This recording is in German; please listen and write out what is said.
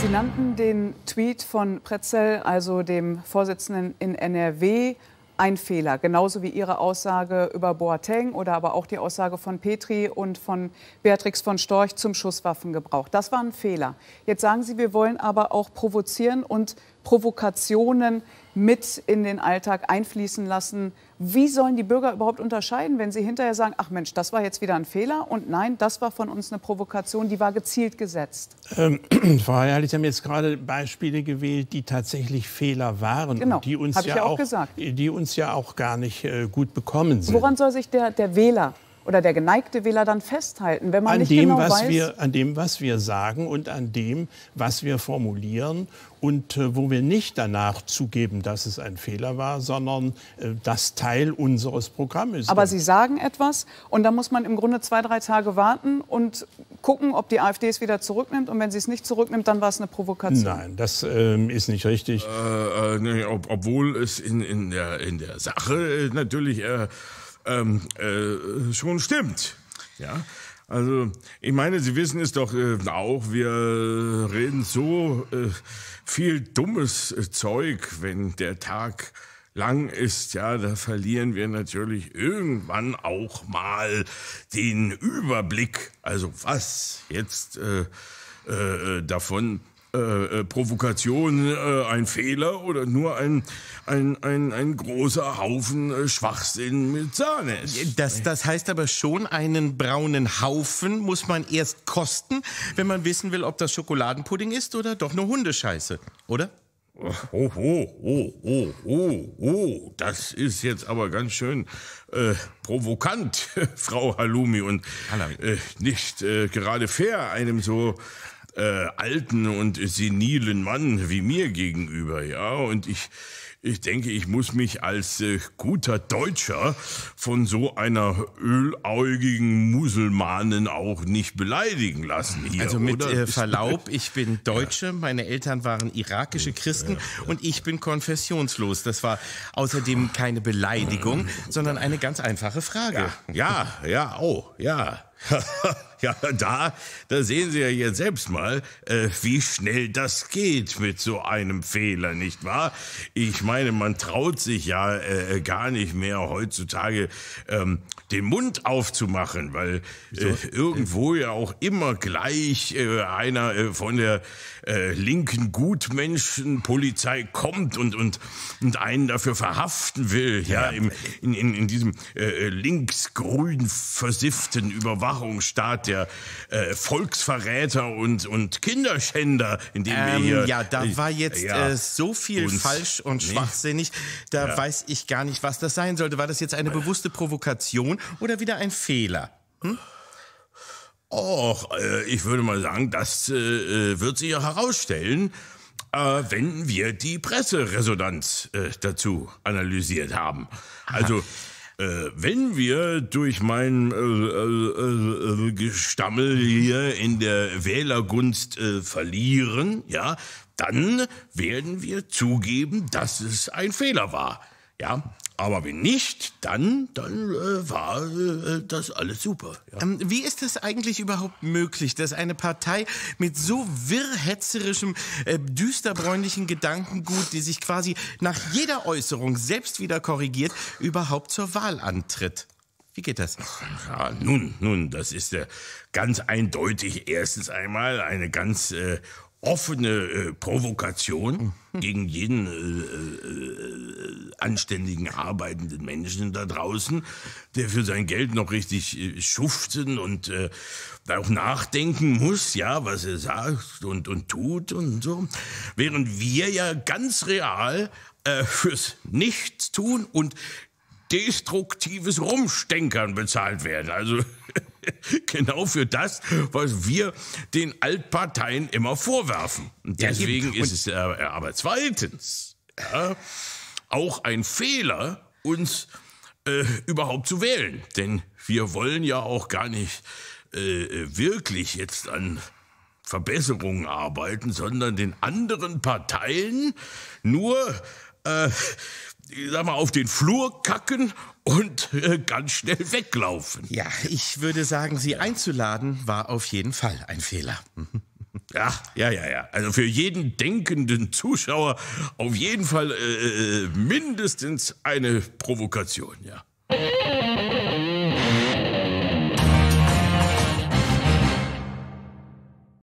Sie nannten den Tweet von Pretzel, also dem Vorsitzenden in NRW, ein Fehler, genauso wie Ihre Aussage über Boateng oder aber auch die Aussage von Petri und von Beatrix von Storch zum Schusswaffengebrauch. Das war ein Fehler. Jetzt sagen Sie, wir wollen aber auch provozieren und Provokationen mit in den Alltag einfließen lassen. Wie sollen die Bürger überhaupt unterscheiden, wenn sie hinterher sagen, ach Mensch, das war jetzt wieder ein Fehler und nein, das war von uns eine Provokation, die war gezielt gesetzt? Ähm, Frau Herrlich, Sie haben jetzt gerade Beispiele gewählt, die tatsächlich Fehler waren. Genau, die uns ja ich ja auch auch gesagt. Die uns ja auch gar nicht äh, gut bekommen sind. Woran soll sich der, der Wähler oder der geneigte Wähler dann festhalten, wenn man an nicht dem, genau was weiß? wir, an dem, was wir sagen und an dem, was wir formulieren und äh, wo wir nicht danach zugeben, dass es ein Fehler war, sondern äh, das Teil unseres Programms ist. Aber Sie sagen etwas und dann muss man im Grunde zwei, drei Tage warten und gucken, ob die AfD es wieder zurücknimmt. Und wenn sie es nicht zurücknimmt, dann war es eine Provokation. Nein, das ähm, ist nicht richtig. Äh, äh, nee, ob, obwohl es in, in, der, in der Sache äh, natürlich äh, ähm, äh, schon stimmt. Ja. Also, ich meine, Sie wissen es doch äh, auch, wir reden so äh, viel dummes äh, Zeug, wenn der Tag lang ist, ja, da verlieren wir natürlich irgendwann auch mal den Überblick. Also was jetzt äh, äh, davon äh, äh, Provokation äh, ein Fehler oder nur ein, ein, ein, ein großer Haufen äh, Schwachsinn mit Sahne. Das, das heißt aber schon, einen braunen Haufen muss man erst kosten, wenn man wissen will, ob das Schokoladenpudding ist oder doch nur Hundescheiße, oder? Oh, oh, oh, oh, oh, oh, das ist jetzt aber ganz schön äh, provokant, Frau Halumi, und äh, nicht äh, gerade fair einem so äh, alten und senilen Mann wie mir gegenüber, ja. Und ich, ich denke, ich muss mich als äh, guter Deutscher von so einer öläugigen Musulmanin auch nicht beleidigen lassen hier. Also mit äh, Verlaub, ich bin Deutsche, meine Eltern waren irakische Christen und ich bin konfessionslos. Das war außerdem keine Beleidigung, sondern eine ganz einfache Frage. Ja, ja, oh, ja. ja, da, da sehen Sie ja jetzt selbst mal, äh, wie schnell das geht mit so einem Fehler, nicht wahr? Ich meine, man traut sich ja äh, gar nicht mehr heutzutage ähm, den Mund aufzumachen, weil äh, irgendwo ja auch immer gleich äh, einer äh, von der äh, linken Gutmenschenpolizei kommt und, und, und einen dafür verhaften will, ja, im, in, in, in diesem linksgrün versifften Überwachungsstaat der äh, Volksverräter und, und Kinderschänder, in dem wir Ähm, hier... ja, da war jetzt ja, äh, so viel uns- falsch und Nee. schwachsinnig, da Ja. weiß ich gar nicht, was das sein sollte. War das jetzt eine bewusste Provokation oder wieder ein Fehler? Och, äh, ich würde mal sagen, das äh, äh, wird sich ja herausstellen, äh, wenn wir die Presseresonanz äh, dazu analysiert haben. Also, äh, wenn wir durch mein äh, äh, äh, Gestammel hier in der Wählergunst äh, verlieren, ja, dann werden wir zugeben, dass es ein Fehler war. Ja, aber wenn nicht, dann, dann äh, war äh, das alles super. Ja. Ähm, wie ist es eigentlich überhaupt möglich, dass eine Partei mit so wirrhetzerischem, äh, düsterbräunlichen Gedankengut, die sich quasi nach jeder Äußerung selbst wieder korrigiert, überhaupt zur Wahl antritt? Wie geht das? Ja, nun, nun, das ist ja ganz eindeutig erstens einmal eine ganz äh, offene äh, Provokation gegen jeden äh, äh, anständigen, arbeitenden Menschen da draußen, der für sein Geld noch richtig äh, schuften und äh, auch nachdenken muss, ja, was er sagt und, und tut und so. Während wir ja ganz real äh, fürs Nichtstun und destruktives Rumstenkern bezahlt werden. Also genau für das, was wir den Altparteien immer vorwerfen. Und Ja, deswegen eben. ist es äh, aber zweitens ja, auch ein Fehler, uns äh, überhaupt zu wählen. Denn wir wollen ja auch gar nicht äh, wirklich jetzt an Verbesserungen arbeiten, sondern den anderen Parteien nur, äh, sag mal, auf den Flur kacken und äh, ganz schnell weglaufen. Ja, ich würde sagen, Sie einzuladen war auf jeden Fall ein Fehler. Ja, ja, ja, ja. Also für jeden denkenden Zuschauer auf jeden Fall äh, äh mindestens eine Provokation, ja.